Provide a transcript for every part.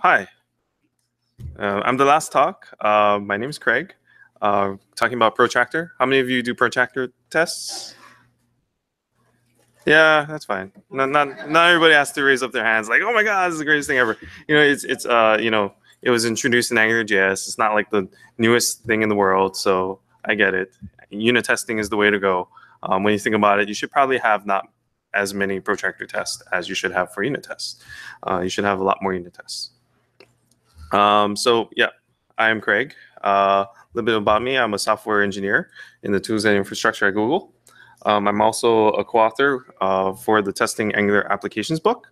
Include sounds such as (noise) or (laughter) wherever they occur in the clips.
Hi, uh, I'm the last talk. Uh, my name is Craig. Uh, talking about protractor. How many of you do protractor tests? Yeah, that's fine. Not, not not everybody has to raise up their hands like, oh my god, this is the greatest thing ever. You know, it's it's uh you know it was introduced in AngularJS. It's not like the newest thing in the world, so I get it. Unit testing is the way to go. Um, when you think about it, you should probably have not as many protractor tests as you should have for unit tests. Uh, you should have a lot more unit tests. Um, so yeah, I am Craig. Uh, a little bit about me. I'm a software engineer in the tools and infrastructure at Google. Um, I'm also a co-author uh, for the Testing Angular Applications book,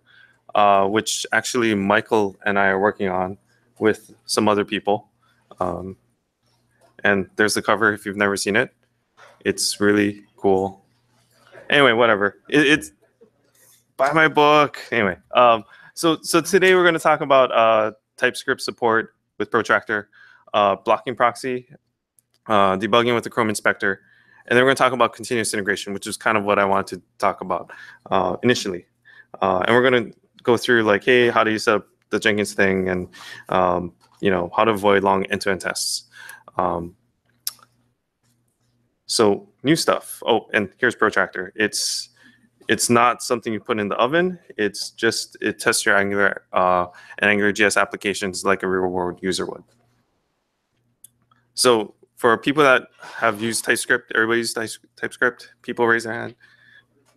uh, which actually Michael and I are working on with some other people. Um, and there's the cover if you've never seen it. It's really cool. Anyway, whatever. It, it's buy my book. Anyway, um, so so today we're going to talk about uh, TypeScript support with Protractor, uh, blocking proxy, uh, debugging with the Chrome inspector, and then we're going to talk about continuous integration, which is kind of what I wanted to talk about uh, initially. Uh, and we're going to go through like, hey, how do you set up the Jenkins thing, and um, you know how to avoid long end-to-end tests. Um, so new stuff. Oh, and here's Protractor. It's it's not something you put in the oven. It's just it tests your Angular uh, and Angular JS applications like a real world user would. So for people that have used TypeScript, everybody uses TypeScript. People raise their hand.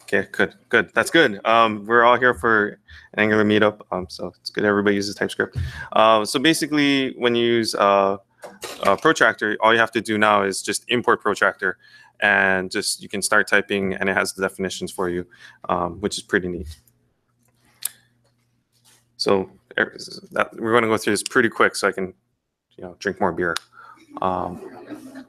Okay, good, good. That's good. Um, we're all here for an Angular meetup, um, so it's good everybody uses TypeScript. Uh, so basically, when you use uh, uh, Protractor, all you have to do now is just import Protractor, and just you can start typing and it has the definitions for you, um, which is pretty neat. So er, that, we're going to go through this pretty quick so I can, you know, drink more beer. Um,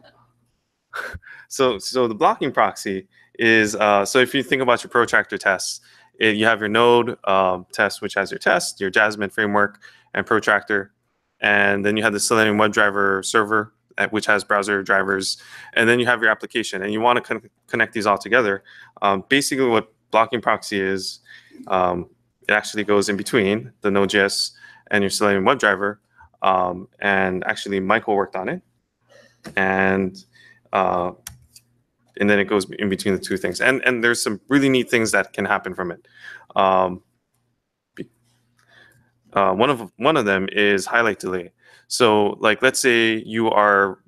(laughs) so, so the blocking proxy is, uh, so if you think about your protractor tests, it, you have your node um, test, which has your test, your Jasmine framework, and protractor. And then you have the Selenium WebDriver server, which has browser drivers, and then you have your application, and you want to con connect these all together. Um, basically, what blocking proxy is, um, it actually goes in between the Node.js and your Selenium WebDriver. Um, and actually, Michael worked on it, and uh, and then it goes in between the two things. And and there's some really neat things that can happen from it. Um, uh, one of one of them is highlight delay. So like, let's say you are,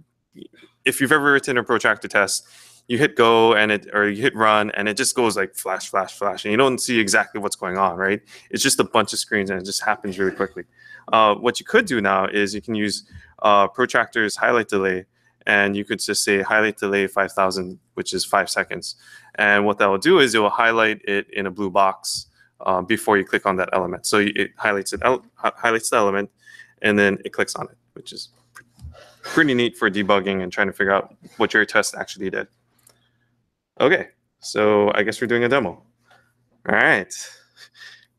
if you've ever written a protractor test, you hit go and it, or you hit run and it just goes like flash, flash, flash, and you don't see exactly what's going on, right? It's just a bunch of screens and it just happens really quickly. Uh, what you could do now is you can use uh, protractor's highlight delay and you could just say highlight delay 5000, which is five seconds. And what that will do is it will highlight it in a blue box uh, before you click on that element. So it highlights it, highlights the element, and then it clicks on it, which is pretty neat for debugging and trying to figure out what your test actually did. Okay, so I guess we're doing a demo. All right.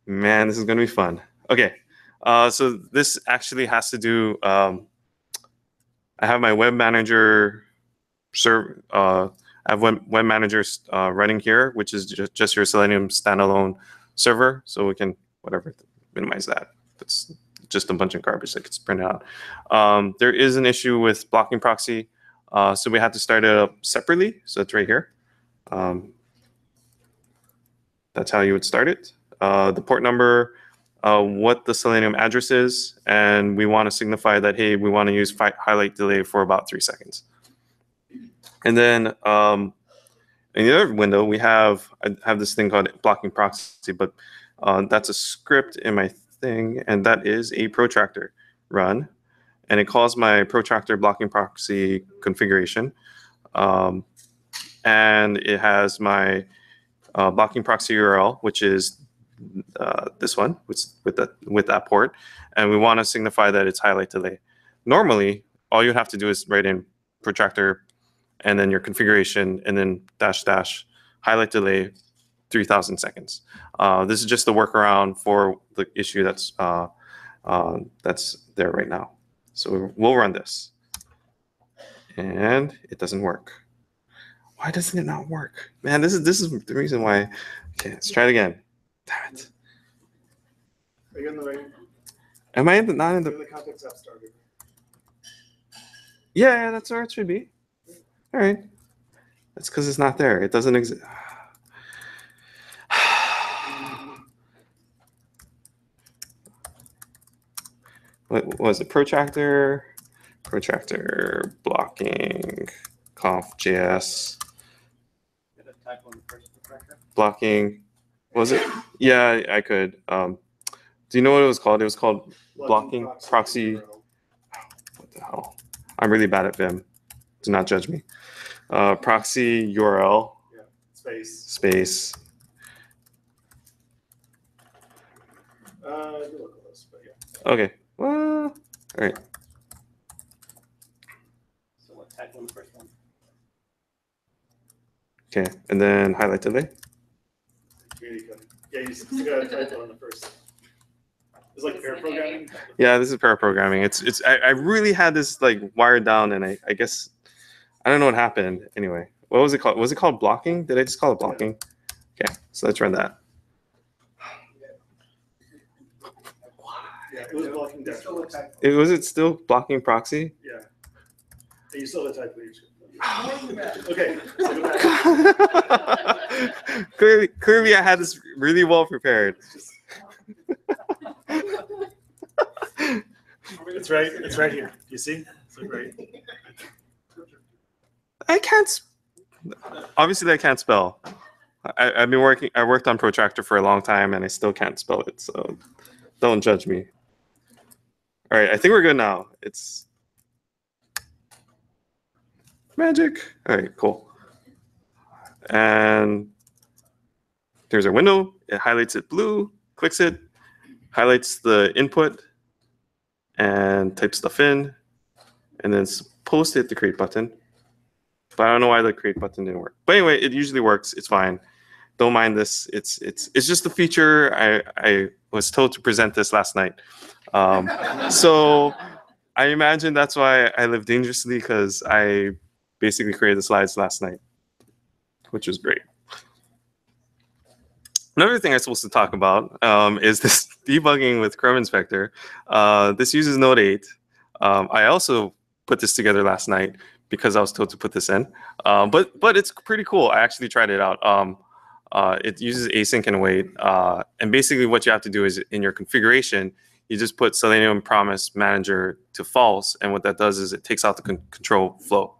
Man, this is going to be fun. Okay, uh, so this actually has to do, um, I have my web manager serve, uh, I have web, web manager uh, running here, which is just, just your Selenium standalone server. So we can, whatever, minimize that. That's just a bunch of garbage that gets printed out. Um, there is an issue with blocking proxy. Uh, so we have to start it up separately. So it's right here. Um, that's how you would start it. Uh, the port number, uh, what the Selenium address is, and we want to signify that, hey, we want to use highlight delay for about three seconds. And then um, in the other window, we have I have this thing called blocking proxy, but uh, that's a script in my thing, and that is a protractor run. And it calls my protractor blocking proxy configuration. Um, and it has my uh, blocking proxy URL, which is uh, this one with, with, that, with that port. And we want to signify that it's highlight delay. Normally, all you have to do is write in protractor and then your configuration and then dash dash highlight delay 3000 seconds. Uh, this is just the workaround for the issue that's uh, uh, that's there right now. So we'll run this. And it doesn't work. Why doesn't it not work? Man, this is this is the reason why. Okay, let's try it again. Damn it. Are you on the right? Am I in the not in The, the? the context app started. Yeah, yeah, that's where it should be. All right. That's because it's not there. It doesn't exist. What was it? Protractor, protractor blocking, conf JS Get a typo in the first refresher. blocking. Was it? Yeah, I could. Um, do you know what it was called? It was called Blocking proxy. What the hell? I'm really bad at Vim. Do not judge me. Uh, proxy URL Space. space. Uh, close, but yeah. Okay. Well, all right. So what typo in the first one? Okay, and then highlight delay. Community code. Yeah, you still got a typo on the first. It's like pair programming. Yeah, this is pair programming. It's it's. I, I really had this like wired down, and I I guess I don't know what happened. Anyway, what was it called? Was it called blocking? Did I just call it blocking? Okay, so let's run that. Yeah, it was still a dashboards. It was it still blocking proxy? Yeah. And you still have a typo. Oh, you Okay, so (laughs) clearly, clearly, I had this really well prepared. (laughs) It's right, it's right here. You see? It's like right. I can't. s- Obviously, I can't spell. I, I've been working. I worked on Protractor for a long time, and I still can't spell it. So, don't judge me. All right, I think we're good now. It's magic. All right, cool. And there's our window. It highlights it blue. Clicks it. Highlights the input, and types stuff in, and then supposed to hit the create button but I don't know why the create button didn't work. But anyway, it usually works. It's fine. Don't mind this. It's it's it's just a feature. I I was told to present this last night. Um, so I imagine that's why I live dangerously because I basically created the slides last night, which was great. Another thing I'm supposed to talk about um, is this (laughs) debugging with Chrome Inspector. Uh, this uses Node 8. Um, I also put this together last night because I was told to put this in. Um, but but it's pretty cool. I actually tried it out. Um, uh, it uses async and await, uh, and basically what you have to do is in your configuration, you just put Selenium Promise Manager to false, and what that does is it takes out the con- control flow.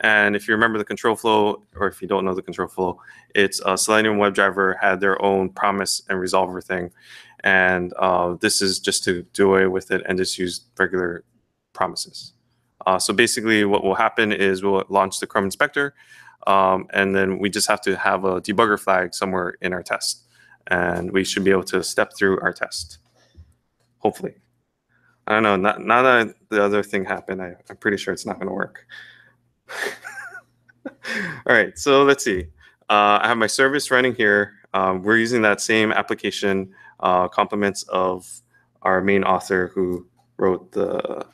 And if you remember the control flow, or if you don't know the control flow, it's uh, Selenium WebDriver had their own promise and resolver thing, and uh, this is just to do away with it and just use regular promises. Uh, so basically, what will happen is we'll launch the Chrome Inspector, um, and then we just have to have a debugger flag somewhere in our test, and we should be able to step through our test. Hopefully, I don't know. Not, now that the other thing happened, I, I'm pretty sure it's not going to work. (laughs) All right, so let's see. Uh, I have my service running here. Um, we're using that same application, uh, compliments of our main author who wrote the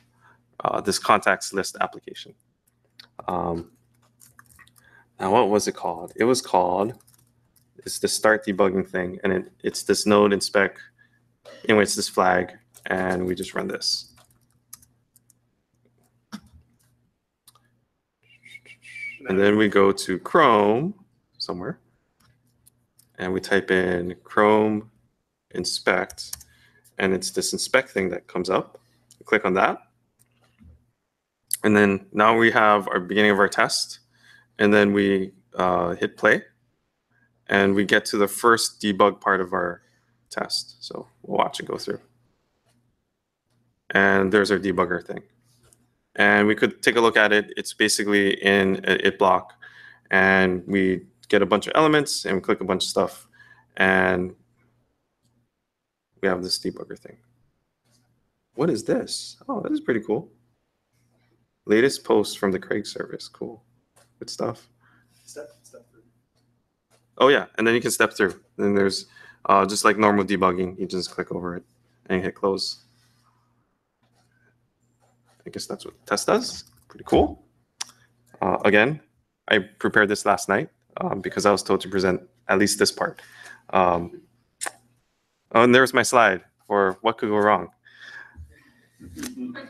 uh, this contacts list application. Um, now, what was it called? It was called, it's the start debugging thing, and it, it's this node inspect, anyway, it's this flag, and we just run this. And then we go to Chrome somewhere, and we type in Chrome inspect, and it's this inspect thing that comes up. We Click on that. And then now we have our beginning of our test. And then we uh, hit play. And we get to the first debug part of our test. So we'll watch it go through. And there's our debugger thing. And we could take a look at it. It's basically in a it block. And we get a bunch of elements and we click a bunch of stuff. And we have this debugger thing. What is this? Oh, that is pretty cool. Latest post from the Craig service. Cool. Good stuff. Step, step through. Oh yeah, and then you can step through. Then there's uh, just like normal debugging. You just click over it and hit close. I guess that's what the test does. Pretty cool. Uh, again, I prepared this last night um, because I was told to present at least this part. Um, oh, and there's my slide for what could go wrong. (laughs)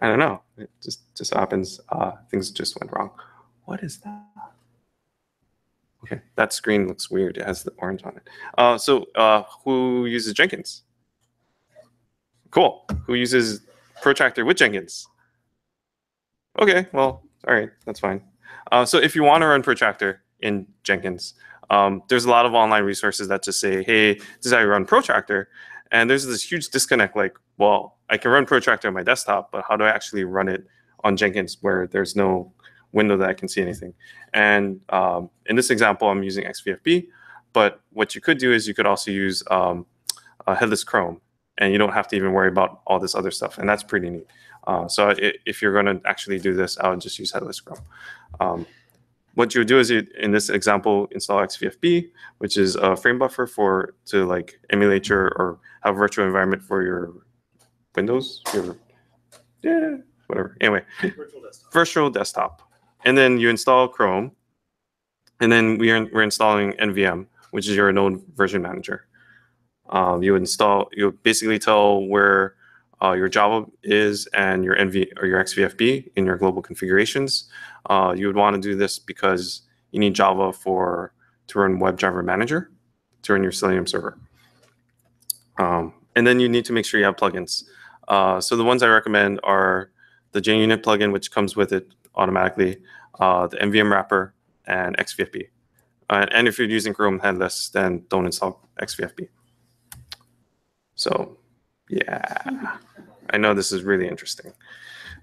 I don't know. It just just happens. Uh, things just went wrong. What is that? Okay, that screen looks weird. It has the orange on it. Uh, so uh, who uses Jenkins? Cool. Who uses Protractor with Jenkins? Okay, well, all right, that's fine. Uh, so if you want to run Protractor in Jenkins, um, there's a lot of online resources that just say, hey, how you run Protractor. And there's this huge disconnect like, well, I can run Protractor on my desktop, but how do I actually run it on Jenkins where there's no window that I can see anything? And um, in this example, I'm using XVFB, but what you could do is you could also use um, headless Chrome, and you don't have to even worry about all this other stuff, and that's pretty neat. Uh, so if you're going to actually do this, I would just use headless Chrome. Um, what you would do is you, in this example, install XVFB, which is a frame buffer for to like emulate your or have a virtual environment for your Windows, your yeah, whatever. Anyway, Virtual desktop. virtual desktop, and then you install Chrome, and then we are we're installing NVM, which is your node version manager. Um, you install, you basically tell where uh, your Java is and your NV or your XVFB in your global configurations. Uh, you would want to do this because you need Java for to run WebDriver Manager to run your Selenium server. Um, and then you need to make sure you have plugins. Uh, so the ones I recommend are the JUnit plugin, which comes with it automatically, uh, the NVM wrapper, and XVFB. Uh, and if you're using Chrome headless, then don't install XVFB. So, yeah, I know this is really interesting.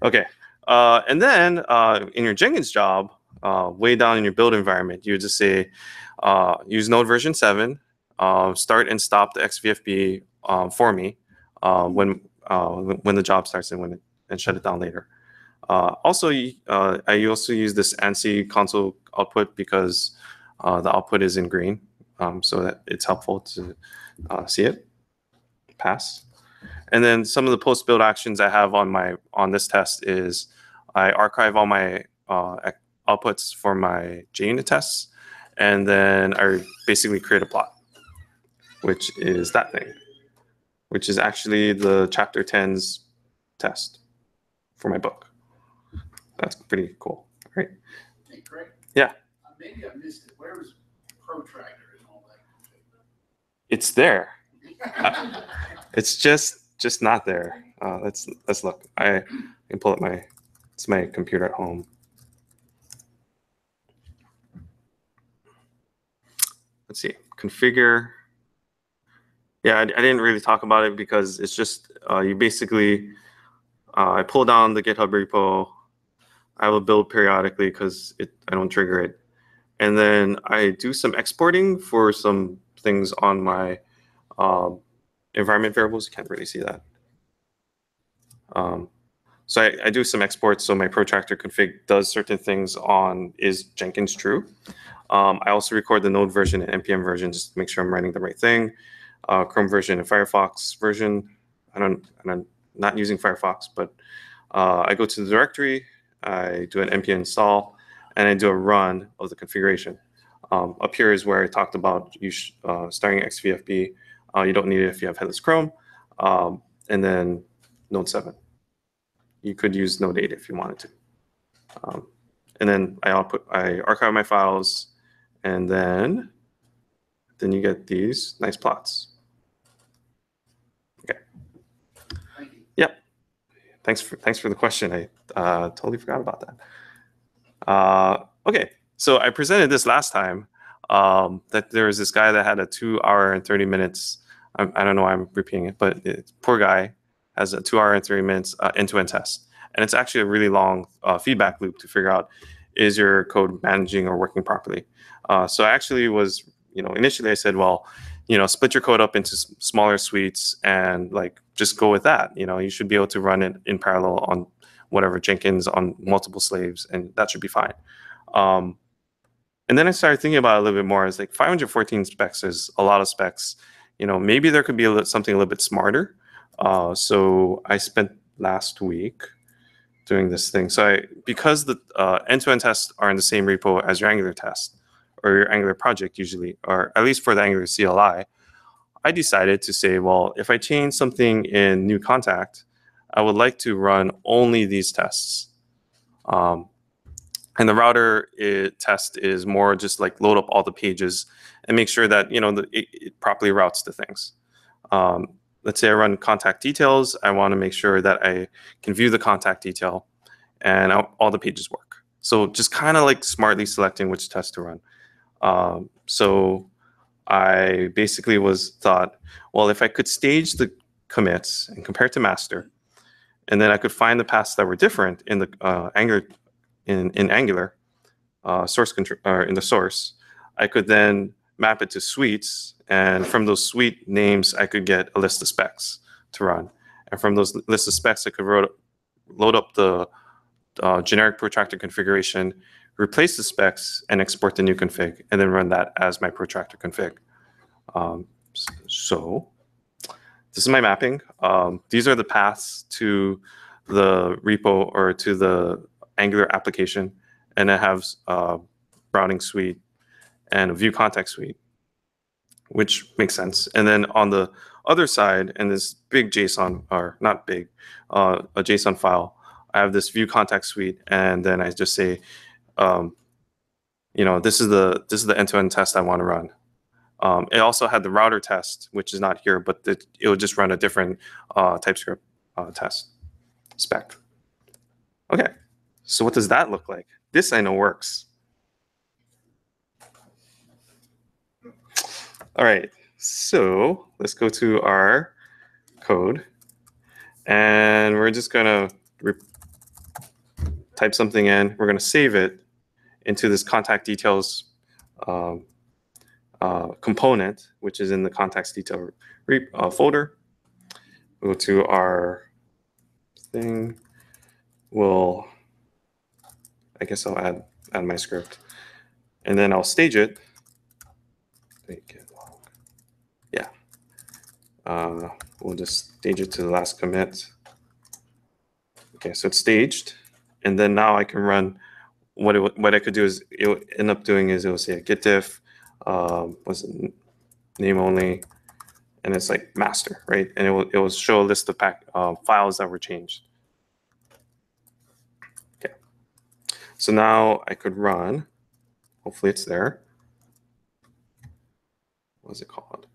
Okay, uh, and then uh, in your Jenkins job, uh, way down in your build environment, you just say use Node version 7, uh, start and stop the XVFB for me when uh, when the job starts and when it, and shut it down later. Uh, also, uh, I also use this ANSI console output because uh, the output is in green, um, so that it's helpful to uh, see it pass. And then some of the post build actions I have on my on this test is I archive all my outputs for my JUnit tests, and then I basically create a plot, which is that thing, which is actually the chapter 10's test for my book. That's pretty cool, right? Hey, Craig. Yeah. Uh, Maybe I missed it. Where was protractor and all that? It's there. (laughs) It's just just not there. Uh, let's let's look. I can pull up my it's my computer at home. Let's see. Configure. Yeah, I, I didn't really talk about it because it's just uh, you basically uh, I pull down the GitHub repo. I will build periodically because it I don't trigger it, and then I do some exporting for some things on my um, environment variables. You can't really see that. Um, so I, I do some exports. So my protractor config does certain things on is Jenkins true. Um, I also record the node version and npm version just to make sure I'm writing the right thing. Uh, Chrome version and Firefox version. I don't, I'm not using Firefox, but uh, I go to the directory. I do an npm install, and I do a run of the configuration. Um, up here is where I talked about you uh, starting XVFB. Uh, you don't need it if you have headless Chrome. Um, and then Node 7. You could use Node 8 if you wanted to. Um, and then I output, I archive my files, and then then you get these nice plots. Thank you. Thanks for thanks for the question. I uh, totally forgot about that. Uh, okay, so I presented this last time um, that there was this guy that had a two-hour and thirty minutes. I, I don't know why I'm repeating it, but it, poor guy has a two-hour and thirty minutes uh, end-to-end test, and it's actually a really long uh, feedback loop to figure out is your code managing or working properly. Uh, so I actually was, you know, initially I said, well, you know, split your code up into smaller suites and like just go with that. You know, you should be able to run it in parallel on whatever Jenkins on multiple slaves, and that should be fine. Um, and then I started thinking about it a little bit more. It's like 514 specs is a lot of specs. You know, maybe there could be a something a little bit smarter. Uh, so I spent last week doing this thing. So I, because the uh, end-to-end tests are in the same repo as your Angular test or your Angular project usually, or at least for the Angular CLI, I decided to say, well, if I change something in new contact, I would like to run only these tests. Um, and the router i test is more just like load up all the pages and make sure that you know the, it, it properly routes to things. Um, let's say I run contact details. I want to make sure that I can view the contact detail and all the pages work. So just kind of like smartly selecting which test to run. Um, so I basically was thought, well, if I could stage the commits and compare to master, and then I could find the paths that were different in the uh, Angular in, in Angular uh, source control or in the source, I could then map it to suites, and from those suite names, I could get a list of specs to run, and from those list of specs, I could load, load up the uh, generic protractor configuration, replace the specs, and export the new config, and then run that as my protractor config. Um, so this is my mapping. Um, these are the paths to the repo or to the Angular application, and it has uh, routing suite and a view contact suite, which makes sense. And then on the other side, in this big JSON, or not big, uh, a JSON file, I have this view contact suite, and then I just say, um, you know, this is the this is the end-to-end test I want to run. Um, it also had the router test, which is not here, but it, it would just run a different uh, TypeScript uh, test spec. Okay, so what does that look like? This I know works. All right, so let's go to our code, and we're just gonna type something in. We're gonna save it into this contact details um, uh, component, which is in the context detail uh, folder. Go to our thing. We'll, I guess I'll add add my script, and then I'll stage it. Yeah. Uh, we'll just stage it to the last commit. Okay, so it's staged, and then now I can run. What it, what I could do is it would end up doing is it will say git diff um, was name only, and it's like master, right? And it will it will show a list of pack uh, files that were changed. Okay, so now I could run. Hopefully, it's there. What is it called?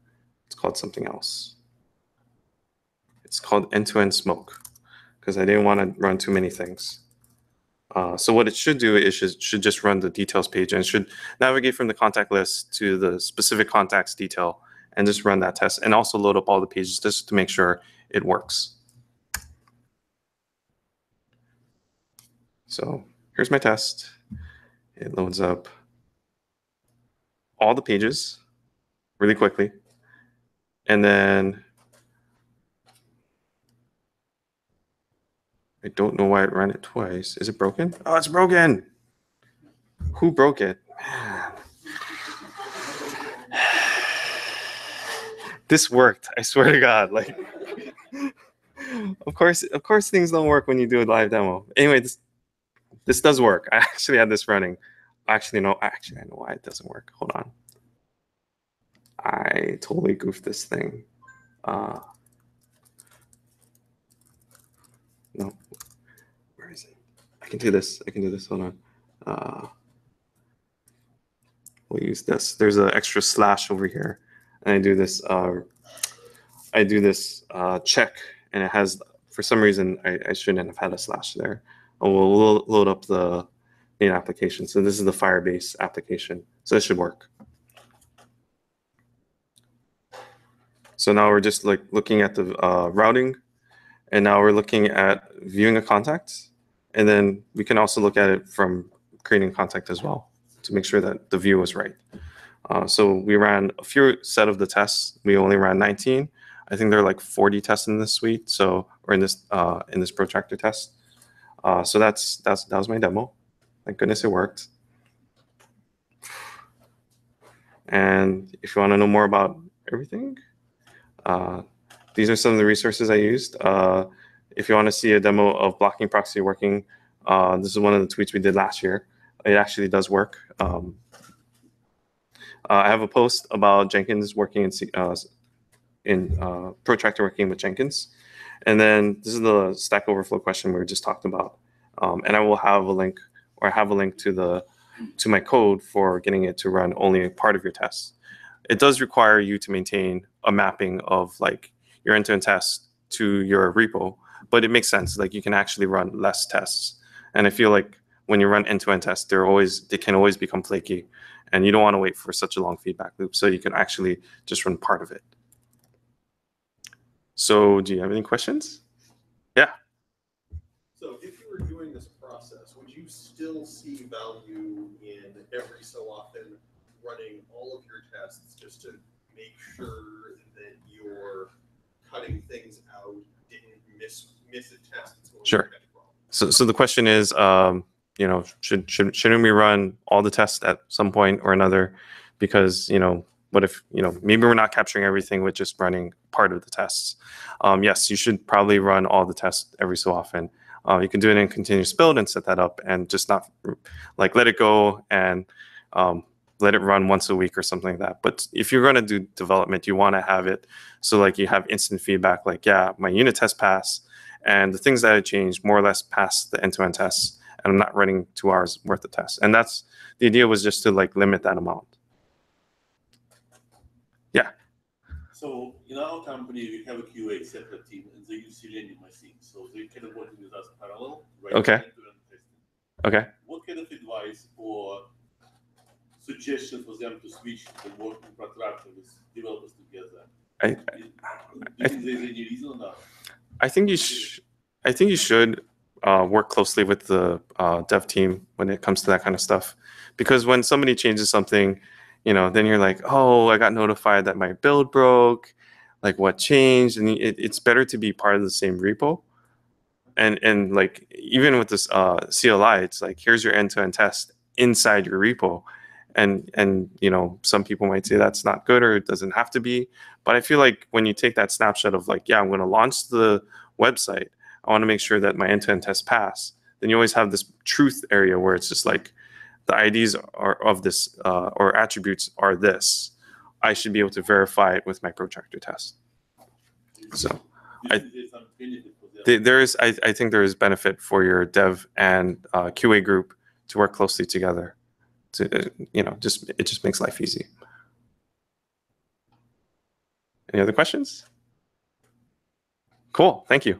It's called something else. It's called end-to-end smoke because I didn't want to run too many things. Uh, so what it should do is should, should just run the details page and should navigate from the contact list to the specific contacts detail and just run that test and also load up all the pages just to make sure it works. So here's my test. It loads up all the pages really quickly. And then I don't know why it ran it twice. Is it broken? Oh, it's broken. Who broke it? (sighs) This worked. I swear to God. Like, (laughs) of course, of course, things don't work when you do a live demo. Anyway, this this does work. (laughs) I actually had this running. Actually, no. Actually, I know why it doesn't work. Hold on. I totally goofed this thing. Uh, no, where is it? I can do this. I can do this. Hold on. Uh, we'll use this. There's an extra slash over here, and I do this. Uh, I do this uh, check, and it has. For some reason, I, I shouldn't have had a slash there. Oh, we'll lo- load up the main application. So this is the Firebase application. So this should work. So now we're just like looking at the uh, routing, and now we're looking at viewing a contact, and then we can also look at it from creating contact as well to make sure that the view is right. Uh, so we ran a few set of the tests. We only ran 19. I think there are like 40 tests in this suite. So or in this uh, in this protractor test. Uh, so that's that's that was my demo. Thank goodness it worked. And if you want to know more about everything, uh, these are some of the resources I used. Uh, if you want to see a demo of blocking proxy working, uh, this is one of the tweets we did last year. It actually does work. Um, uh, I have a post about Jenkins working in, uh, in uh, protractor working with Jenkins. And then this is the Stack Overflow question we just talked about. Um, and I will have a link or I have a link to the to my code for getting it to run only a part of your tests. It does require you to maintain a mapping of like your end-to-end tests to your repo, but it makes sense. Like you can actually run less tests. And I feel like when you run end-to-end tests, they're always they can always become flaky, and you don't want to wait for such a long feedback loop. So you can actually just run part of it. So do you have any questions? Yeah. So if you were doing this process, would you still see value in every so often running all of your tests just to make sure that you're cutting things out, miss, miss a test? Sure. catch a problem? So, so the question is, um, you know, should, should shouldn't we run all the tests at some point or another? Because you know, what if you know maybe we're not capturing everything with just running part of the tests? Um, yes, you should probably run all the tests every so often. Uh, you can do it in continuous build and set that up, and just not like let it go and um, let it run once a week or something like that. But if you're going to do development, you want to have it so like you have instant feedback. Like, yeah, my unit test passed and the things that I changed more or less pass the end-to-end tests, and I'm not running two hours worth of tests. And that's the idea was just to like limit that amount. Yeah. So in our company, we have a QA separate team, and they use Selenium, I think. So they kind of working with us parallel. Right Okay. Okay. What kind of advice or suggestion for them to switch to work in protractor with developers together? I- Do you think there's any reason or not? I think you sh- I think you should uh, work closely with the uh, dev team when it comes to that kind of stuff, because when somebody changes something, you know, then you're like, oh, I got notified that my build broke. Like, what changed? And it, it's better to be part of the same repo. And and like even with this uh, CLI, it's like here's your end-to-end test inside your repo, and and you know some people might say that's not good or it doesn't have to be, but I feel like when you take that snapshot of like, yeah, I'm going to launch the website, I want to make sure that my end-to-end tests pass. Then you always have this truth area where it's just like the IDs are of this uh, or attributes are this. I should be able to verify it with my protractor test. So I- think there's benefit for there is, I, I think there is benefit for your dev and uh, QA group to work closely together. To you know, just it just makes life easy. Any other questions? Cool. Thank you.